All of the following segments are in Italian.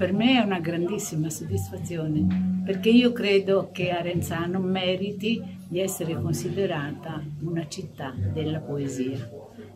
per me è una grandissima soddisfazione perché io credo che Arenzano meriti di essere considerata una città della poesia.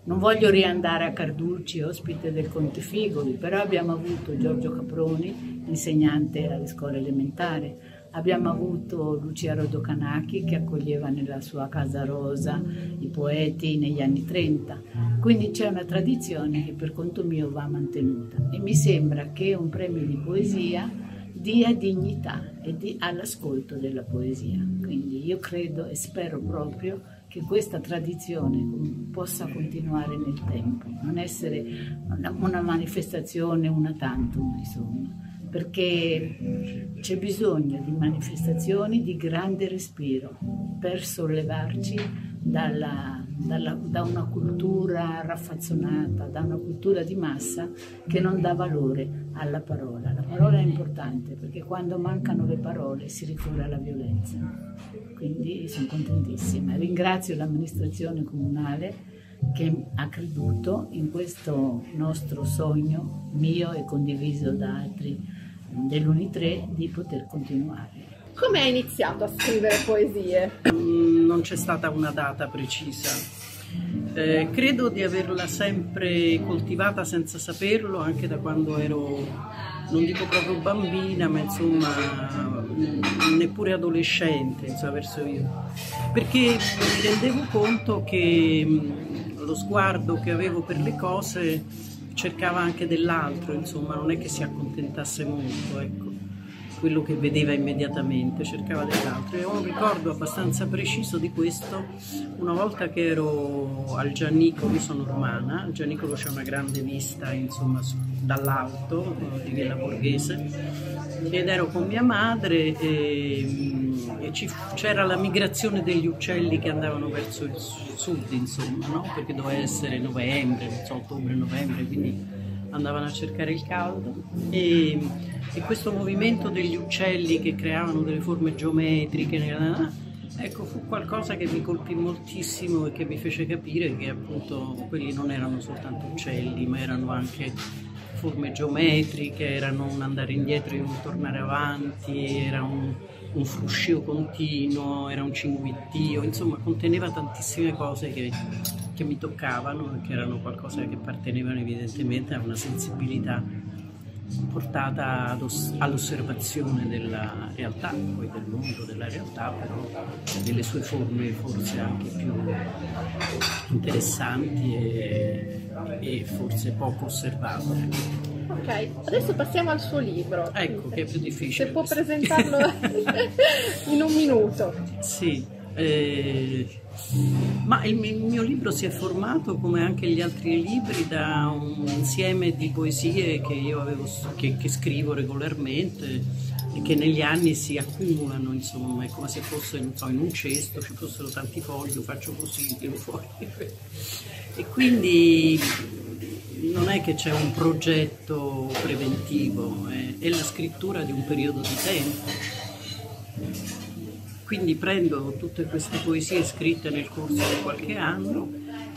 Non voglio riandare a Carducci, ospite del Conte Figoli, però abbiamo avuto Giorgio Caproni, insegnante alle scuole elementari, abbiamo avuto Lucia Rodocanacchi che accoglieva nella sua casa rosa i poeti negli anni 30. Quindi c'è una tradizione che per conto mio va mantenuta e mi sembra che un premio di poesia dia dignità di, all'ascolto della poesia. Quindi io credo e spero proprio che questa tradizione possa continuare nel tempo, non essere una, una manifestazione una tantum, insomma perché c'è bisogno di manifestazioni di grande respiro per sollevarci dalla, dalla, da una cultura raffazzonata, da una cultura di massa che non dà valore alla parola. La parola è importante perché quando mancano le parole si ricorre alla violenza. Quindi sono contentissima. Ringrazio l'amministrazione comunale che ha creduto in questo nostro sogno mio e condiviso da altri dell'Uni3 di poter continuare. Come hai iniziato a scrivere poesie? Mm, non c'è stata una data precisa. Eh, credo di averla sempre coltivata senza saperlo, anche da quando ero, non dico proprio bambina, ma insomma neppure adolescente, insomma, verso io. Perché mi rendevo conto che mm, lo sguardo che avevo per le cose cercava anche dell'altro, insomma, non è che si accontentasse molto, ecco, quello che vedeva immediatamente, cercava dell'altro. E ho un ricordo abbastanza preciso di questo, una volta che ero al Giannicolo, sono romana, al Giannicolo c'è una grande vista, insomma, dall'alto di Villa Borghese, ed ero con mia madre e e c'era la migrazione degli uccelli che andavano verso il sud, insomma, no? perché doveva essere novembre, so, ottobre-novembre, quindi andavano a cercare il caldo. E, e, questo movimento degli uccelli che creavano delle forme geometriche, ecco, fu qualcosa che mi colpì moltissimo e che mi fece capire che appunto quelli non erano soltanto uccelli, ma erano anche forme geometriche, erano un andare indietro e un tornare avanti, era un, un fruscio continuo, era un cinguettio, insomma conteneva tantissime cose che, che mi toccavano e che erano qualcosa che appartenevano evidentemente a una sensibilità portata all'osservazione della realtà, poi del mondo della realtà, però delle sue forme forse anche più interessanti e, e forse poco osservate. Ok, adesso passiamo al suo libro. Ecco, che è più difficile. Se può presentarlo in un minuto. Sì, eh, ma il mio libro si è formato, come anche gli altri libri, da un insieme di poesie che io avevo, che, che scrivo regolarmente e che negli anni si accumulano, insomma, è come se fosse so, in un cesto, ci fossero tanti fogli, faccio così, tiro fuori. E quindi non è che c'è un progetto preventivo, è, è la scrittura di un periodo di tempo quindi prendo tutte queste poesie scritte nel corso di qualche anno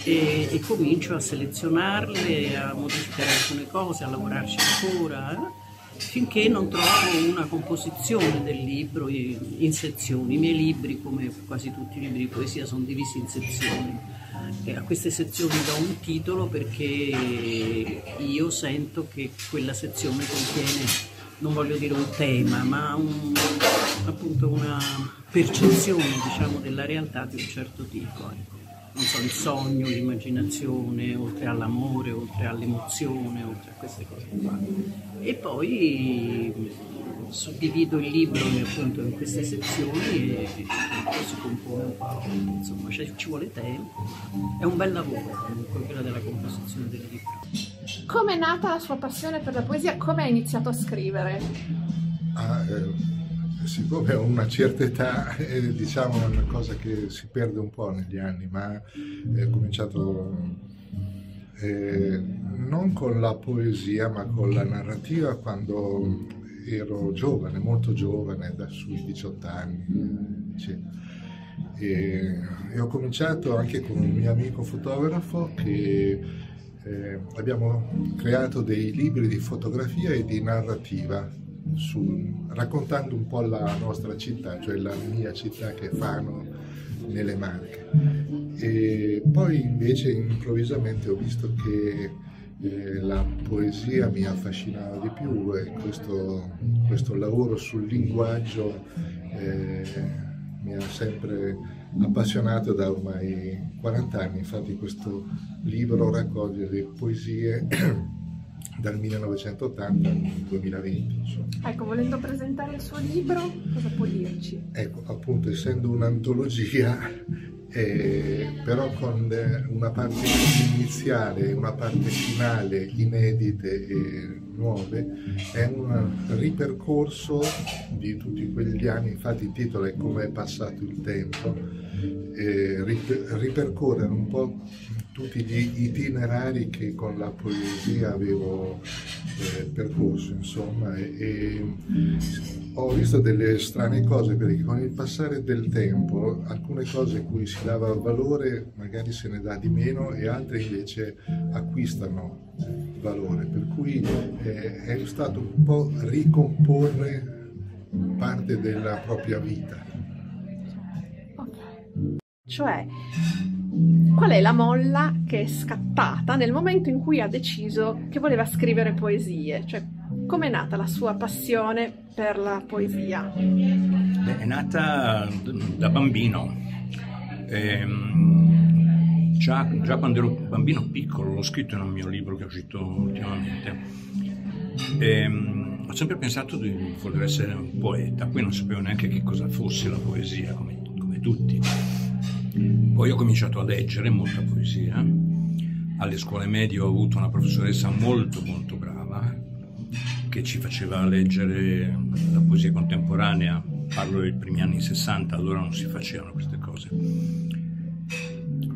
e, e comincio a selezionarle, a modificare alcune cose, a lavorarci ancora, eh, finché non trovo una composizione del libro in sezioni. I miei libri, come quasi tutti i libri di poesia, sono divisi in sezioni. E a queste sezioni do un titolo perché io sento che quella sezione contiene non voglio dire un tema, ma un, appunto una percezione diciamo, della realtà di un certo tipo. Ecco. Non so, il sogno, l'immaginazione, oltre all'amore, oltre all'emozione, oltre a queste cose qua. E poi suddivido il libro appunto in queste sezioni e, poi si compone un po', insomma ci vuole tempo. È un bel lavoro comunque quella della composizione del libro. Come è nata la sua passione per la poesia? Come ha iniziato a scrivere? Ah, eh, siccome ho una certa età, eh, diciamo è una cosa che si perde un po' negli anni, ma ho cominciato eh, non con la poesia, ma con la narrativa quando ero giovane, molto giovane, da sui 18 anni. E, e ho cominciato anche con un mio amico fotografo che eh, abbiamo creato dei libri di fotografia e di narrativa su, raccontando un po' la nostra città, cioè la mia città che è Fano nelle Marche. E poi invece improvvisamente ho visto che eh, la poesia mi affascinava di più e questo, questo lavoro sul linguaggio eh, mi ha sempre appassionato da ormai 40 anni, infatti questo libro raccoglie le poesie dal 1980 al 2020. Insomma. Ecco, volendo presentare il suo libro, cosa può dirci? Ecco, appunto, essendo un'antologia, eh, però con una parte iniziale e una parte finale inedite e nuove, è un ripercorso di tutti quegli anni, infatti il titolo è Come è passato il tempo, eh, ripercorrere un po' tutti gli itinerari che con la poesia avevo eh, percorso, insomma, e, e, ho visto delle strane cose perché con il passare del tempo alcune cose a cui si dava valore magari se ne dà di meno e altre invece acquistano valore, per cui eh, è stato un po' ricomporre parte della propria vita. Cioè, qual è la molla che è scattata nel momento in cui ha deciso che voleva scrivere poesie? Cioè, com'è nata la sua passione per la poesia? Beh, è nata da bambino. Ehm, già, già, quando ero bambino piccolo, l'ho scritto in un mio libro che è uscito ultimamente. Ehm, ho sempre pensato di voler essere un poeta, poi non sapevo neanche che cosa fosse la poesia, come, come tutti poi ho cominciato a leggere molta poesia. Alle scuole medie ho avuto una professoressa molto molto brava che ci faceva leggere la poesia contemporanea. Parlo dei primi anni 60, allora non si facevano queste cose.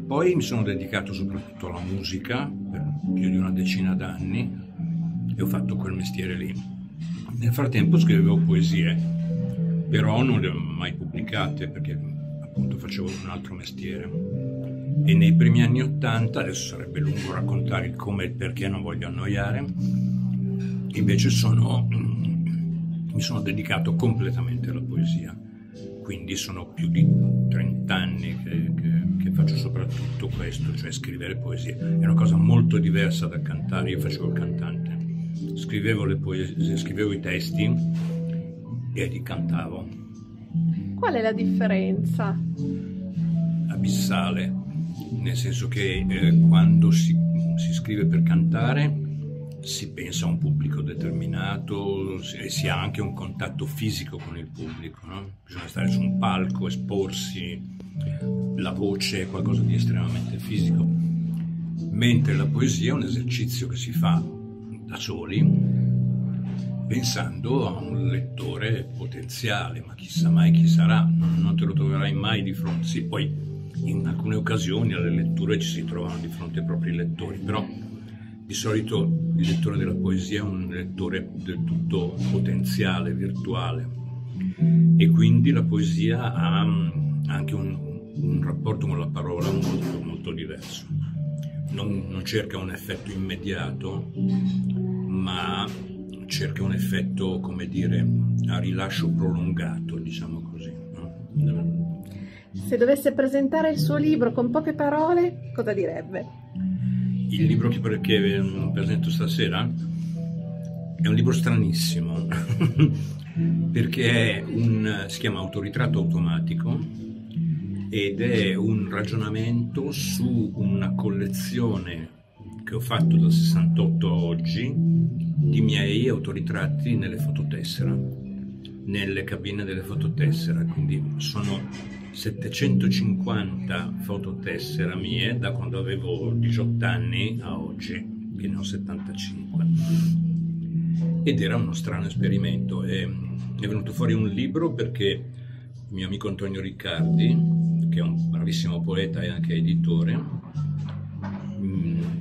Poi mi sono dedicato soprattutto alla musica per più di una decina d'anni e ho fatto quel mestiere lì. Nel frattempo scrivevo poesie, però non le ho mai pubblicate perché appunto facevo un altro mestiere. E nei primi anni Ottanta, adesso sarebbe lungo raccontare il come e il perché, non voglio annoiare, invece sono, mm, mi sono dedicato completamente alla poesia. Quindi sono più di 30 anni che, che, che faccio soprattutto questo, cioè scrivere poesie. È una cosa molto diversa da cantare, io facevo il cantante. Scrivevo, le poesie, scrivevo i testi e li cantavo Qual è la differenza? Abissale, nel senso che eh, quando si, si, scrive per cantare si pensa a un pubblico determinato e si ha anche un contatto fisico con il pubblico, no? bisogna stare su un palco, esporsi, la voce è qualcosa di estremamente fisico, mentre la poesia è un esercizio che si fa da soli pensando a un lettore potenziale, ma chissà mai chi sarà, non te lo troverai mai di fronte. Sì, poi in alcune occasioni alle letture ci si trovano di fronte ai propri lettori, però di solito il lettore della poesia è un lettore del tutto potenziale, virtuale e quindi la poesia ha anche un, un rapporto con la parola molto, molto diverso. Non, non cerca un effetto immediato, ma cerca un effetto, come dire, a rilascio prolungato, diciamo così. No? Se dovesse presentare il suo libro con poche parole, cosa direbbe? Il libro che, che presento stasera è un libro stranissimo, perché un, si chiama Autoritratto automatico ed è un ragionamento su una collezione che ho fatto dal 68 a oggi di miei autoritratti nelle fototessera, nelle cabine delle fototessera, quindi sono 750 fototessera mie da quando avevo 18 anni a oggi, che ne ho 75. Ed era uno strano esperimento. E è venuto fuori un libro perché il mio amico Antonio Riccardi, che è un bravissimo poeta e anche editore,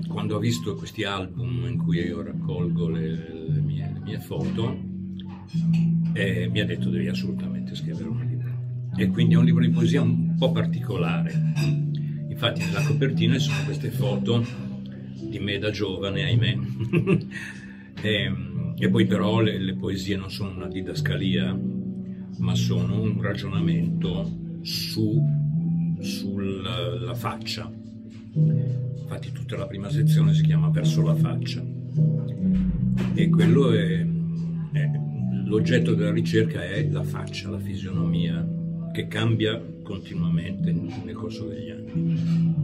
quando ho visto questi album in cui io raccolgo le, le, mie, le mie, foto, eh, mi ha detto devi assolutamente scrivere un libro. E quindi è un libro di poesia un po' particolare. Infatti nella copertina ci sono queste foto di me da giovane, ahimè. e, e, poi però le, le, poesie non sono una didascalia, ma sono un ragionamento su, sulla faccia. Infatti tutta la prima sezione si chiama Verso la faccia. E quello è, è l'oggetto della ricerca è la faccia, la fisionomia, che cambia continuamente nel corso degli anni.